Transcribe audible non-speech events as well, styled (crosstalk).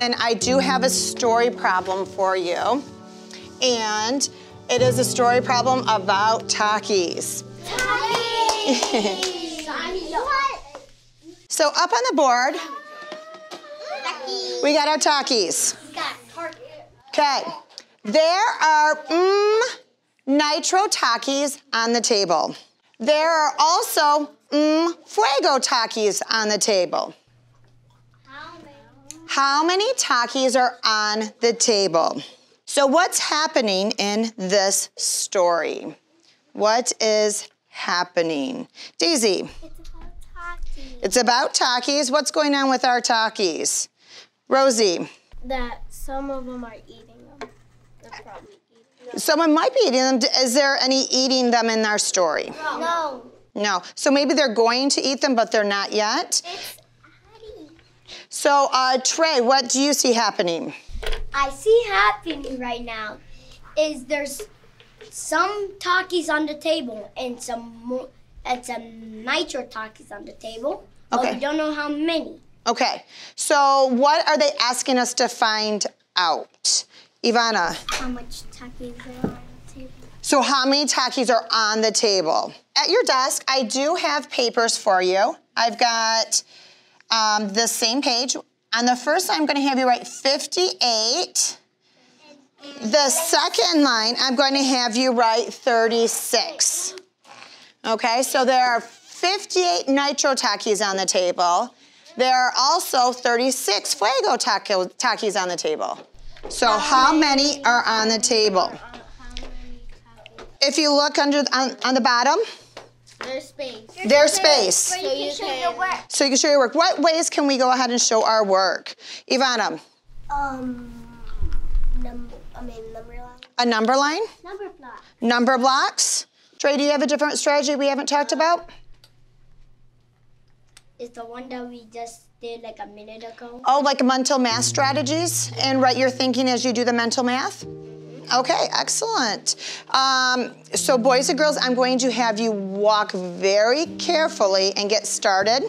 And I do have a story problem for you. And it is a story problem about Takis. (laughs) So up on the board, we got our Takis. We got Target. Okay. There are mm, nitro Takis on the table. There are also mm, fuego Takis on the table. How many Takis are on the table? So, what's happening in this story? What is happening? Daisy, it's about Takis. It's about Takis. What's going on with our Takis? Rosie, That some of them are eating them. Eating them. someone might be eating them. Is there any eating them in our story? No. No. So maybe they're going to eat them, but they're not yet. It's. So, uh, Trey, what do you see happening? I see happening right now is there's some Takis on the table and some more and some nitro Takis on the table. But Okay. we don't know how many. Okay. So, what are they asking us to find out? Ivana, How much Takis are on the table? so how many Takis are on the table? At your desk, I do have papers for you. I've got um, the same page. On the first line, I'm going to have you write 58. The second line, I'm going to have you write 36. Okay, so there are 58 nitro Takis on the table. There are also 36 fuego Takis on the table. So how many are on the table? If you look under on, on the bottom, There's space. there's space. So you can show your work. So you can show your work. What ways can we go ahead and show our work? Ivana, Um, number. I mean number line. a number line, Number block. number blocks. Trey, do you have a different strategy we haven't talked about? Is the one that we just did like a minute ago. Oh, like mental math strategies and write your thinking as you do the mental math? Okay, excellent. Um, so, boys and girls, I'm going to have you walk very carefully and get started.